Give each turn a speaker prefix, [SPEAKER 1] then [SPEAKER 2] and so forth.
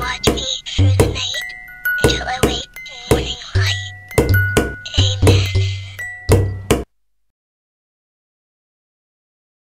[SPEAKER 1] watch.